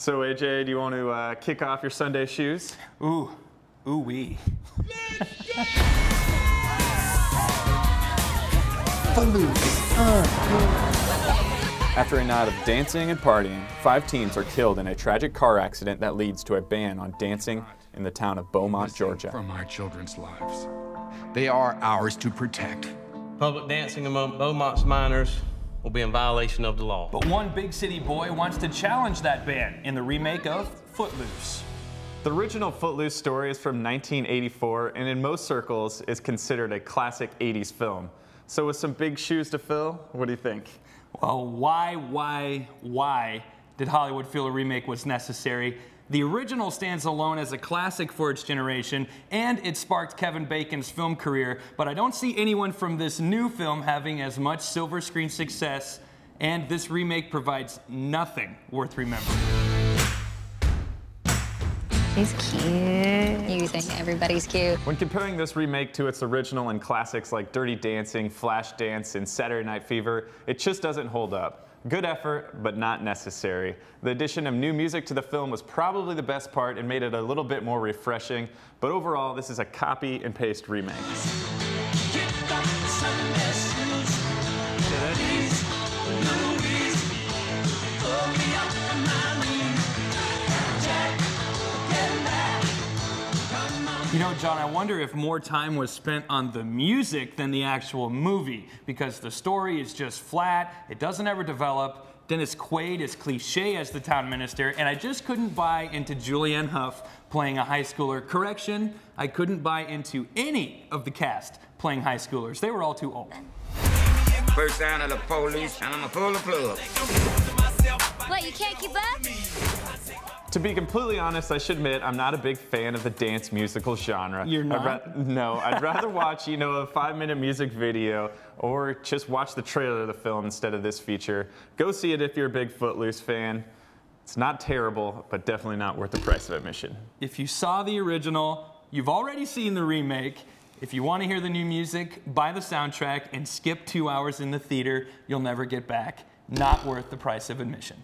So AJ, do you want to uh, kick off your Sunday shoes? Ooh, ooh wee. After a night of dancing and partying, five teens are killed in a tragic car accident that leads to a ban on dancing in the town of Bomont, Georgia. From our children's lives. They are ours to protect. Public dancing among Bomont's minors will be in violation of the law. But one big city boy wants to challenge that ban in the remake of Footloose. The original Footloose story is from 1984 and in most circles is considered a classic 80s film. So with some big shoes to fill, what do you think? Well, why, why, why did Hollywood feel a remake was necessary? The original stands alone as a classic for its generation, and it sparked Kevin Bacon's film career, but I don't see anyone from this new film having as much silver screen success, and this remake provides nothing worth remembering. He's cute. You think everybody's cute. When comparing this remake to its original and classics like Dirty Dancing, Flashdance, and Saturday Night Fever, it just doesn't hold up. Good effort, but not necessary. The addition of new music to the film was probably the best part and made it a little bit more refreshing, but overall, this is a copy and paste remake. You know, Jon, I wonder if more time was spent on the music than the actual movie, because the story is just flat, it doesn't ever develop. Dennis Quaid is cliche as the town minister, and I just couldn't buy into Julianne Hough playing a high schooler. Correction, I couldn't buy into any of the cast playing high schoolers. They were all too old. First down of the police, and I'm a pull the plug. What, you can't keep up? To be completely honest, I should admit I'm not a big fan of the dance musical genre. You're I'd not? ra- no, I'd rather watch, you know, a five-minute music video or just watch the trailer of the film instead of this feature. Go see it if you're a big Footloose fan. It's not terrible, but definitely not worth the price of admission. If you saw the original, you've already seen the remake. If you want to hear the new music, buy the soundtrack and skip two hours in the theater. You'll never get back. Not worth the price of admission.